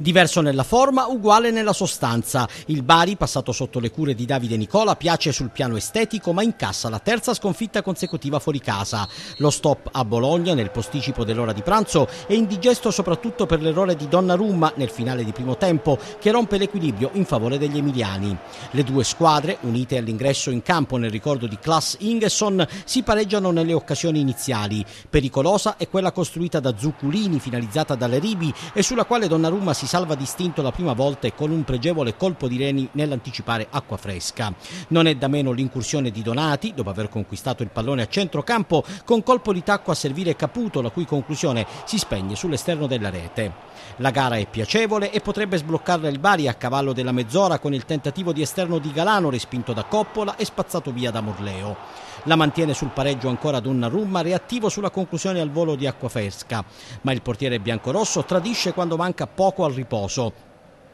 Diverso nella forma, uguale nella sostanza. Il Bari, passato sotto le cure di Davide Nicola, piace sul piano estetico ma incassa la terza sconfitta consecutiva fuori casa. Lo stop a Bologna nel posticipo dell'ora di pranzo è indigesto soprattutto per l'errore di Donnarumma nel finale di primo tempo che rompe l'equilibrio in favore degli emiliani. Le due squadre, unite all'ingresso in campo nel ricordo di Klaas Ingesson, si pareggiano nelle occasioni iniziali. Pericolosa è quella costruita da Zucculini, finalizzata dalle Ribi e sulla quale Donnarumma si salva distinto la prima volta e con un pregevole colpo di reni nell'anticipare acqua fresca. Non è da meno l'incursione di Donati, dopo aver conquistato il pallone a centrocampo, con colpo di tacco a servire Caputo, la cui conclusione si spegne sull'esterno della rete. La gara è piacevole e potrebbe sbloccarla il Bari a cavallo della mezz'ora con il tentativo di esterno di Galano respinto da Coppola e spazzato via da Morleo. La mantiene sul pareggio ancora Donnarumma, reattivo sulla conclusione al volo di Acquafresca, ma il portiere biancorosso tradisce quando manca poco al riposo.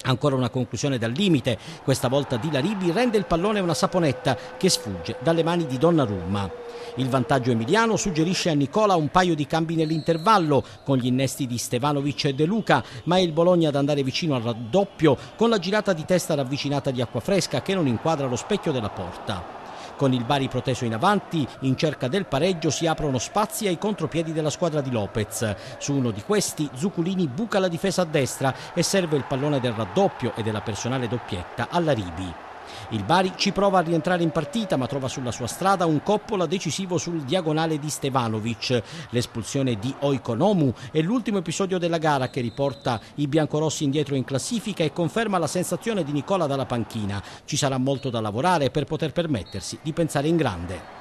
Ancora una conclusione dal limite, questa volta di Laribi rende il pallone una saponetta che sfugge dalle mani di Donnarumma. Il vantaggio emiliano suggerisce a Nicola un paio di cambi nell'intervallo con gli innesti di Stevanovic e De Luca, ma è il Bologna ad andare vicino al raddoppio con la girata di testa ravvicinata di Acquafresca che non inquadra lo specchio della porta. Con il Bari proteso in avanti, in cerca del pareggio si aprono spazi ai contropiedi della squadra di Lopez. Su uno di questi Zuculini buca la difesa a destra e serve il pallone del raddoppio e della personale doppietta alla Ribi. Il Bari ci prova a rientrare in partita ma trova sulla sua strada un coppola decisivo sul diagonale di Stevanovic. L'espulsione di Oikonomu è l'ultimo episodio della gara che riporta i biancorossi indietro in classifica e conferma la sensazione di Nicola dalla panchina. Ci sarà molto da lavorare per poter permettersi di pensare in grande.